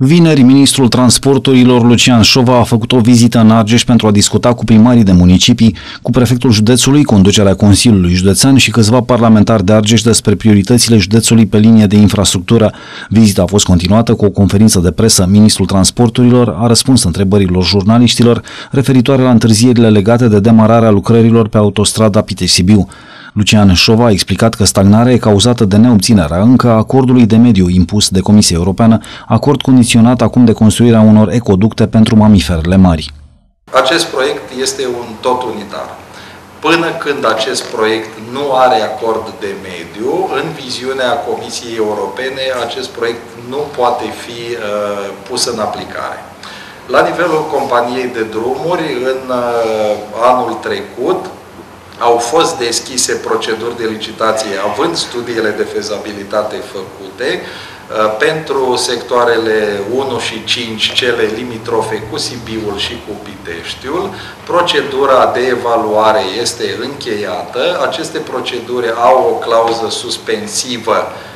Vineri, ministrul transporturilor Lucian Șova a făcut o vizită în Argeș pentru a discuta cu primarii de municipii, cu prefectul județului, conducerea Consiliului Județean și câțiva parlamentari de Argeș despre prioritățile județului pe linie de infrastructură. Vizita a fost continuată cu o conferință de presă. Ministrul transporturilor a răspuns întrebărilor jurnaliștilor referitoare la întârzierile legate de demararea lucrărilor pe autostrada Pitești-Sibiu. Lucian Șova a explicat că stagnarea e cauzată de neobținerea încă acordului de mediu impus de Comisia Europeană, acord condiționat acum de construirea unor ecoducte pentru mamiferele mari. Acest proiect este un tot unitar. Până când acest proiect nu are acord de mediu, în viziunea Comisiei Europene, acest proiect nu poate fi uh, pus în aplicare. La nivelul companiei de drumuri, în uh, anul trecut, au fost deschise proceduri de licitație, având studiile de fezabilitate făcute, uh, pentru sectoarele 1 și 5, cele limitrofe cu Sibiul și cu Piteștiul. Procedura de evaluare este încheiată. Aceste proceduri au o clauză suspensivă Uh,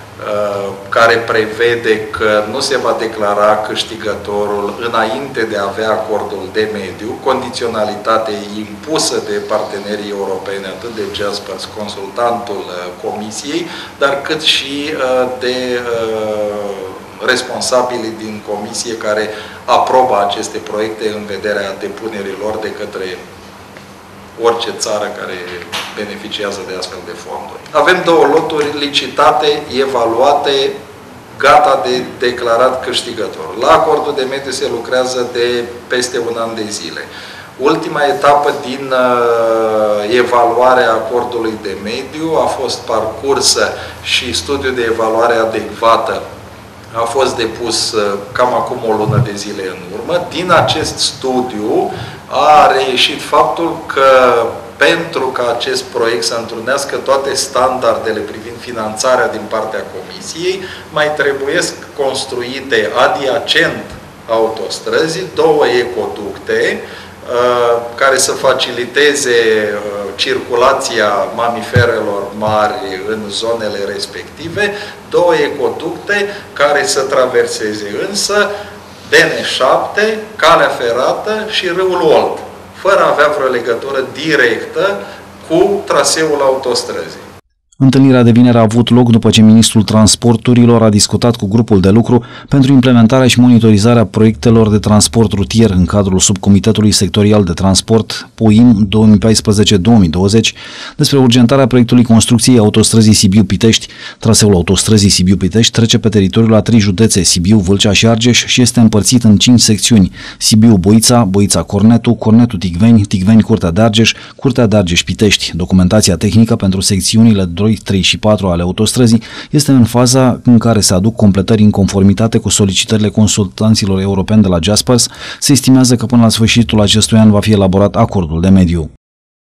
care prevede că nu se va declara câștigătorul înainte de a avea acordul de mediu, condiționalitate impusă de partenerii europeni, atât de Jaspers, consultantul uh, Comisiei, dar cât și uh, de responsabilii din Comisie care aprobă aceste proiecte în vederea depunerilor de către orice țară care beneficiază de astfel de fonduri. Avem două loturi licitate, evaluate, gata de declarat câștigător. La acordul de mediu se lucrează de peste un an de zile. Ultima etapă din uh, evaluarea acordului de mediu a fost parcursă și studiul de evaluare adecvată a fost depus uh, cam acum o lună de zile în urmă. Din acest studiu a reieșit faptul că pentru ca acest proiect să întrunească toate standardele privind finanțarea din partea Comisiei, mai trebuiesc construite adiacent autostrăzii două ecoducte uh, care să faciliteze uh, circulația mamiferelor mari în zonele respective, două ecoducte care să traverseze însă DN7, calea ferată și râul Olt, fără a avea vreo legătură directă cu traseul autostrăzii. Întâlnirea de vineri a avut loc după ce ministrul transporturilor a discutat cu grupul de lucru pentru implementarea și monitorizarea proiectelor de transport rutier în cadrul subcomitetului sectorial de transport POIM 2014-2020 despre urgentarea proiectului construcției autostrăzii Sibiu-Pitești. Traseul autostrăzii Sibiu-Pitești trece pe teritoriul a trei județe, Sibiu, Vâlcea și Argeș și este împărțit în cinci secțiuni. Sibiu-Boița, Boița-Cornetu, Cornetu-Ticveni, Ticveni-Curtea de Argeș, Curtea de Argeș-Pitești. Documentația tehnică pentru secțiunile 2 2, 3 și 4 ale autostrăzii este în faza în care se aduc completări în conformitate cu solicitările consultanților europeni de la Jaspers. Se estimează că până la sfârșitul acestui an va fi elaborat acordul de mediu.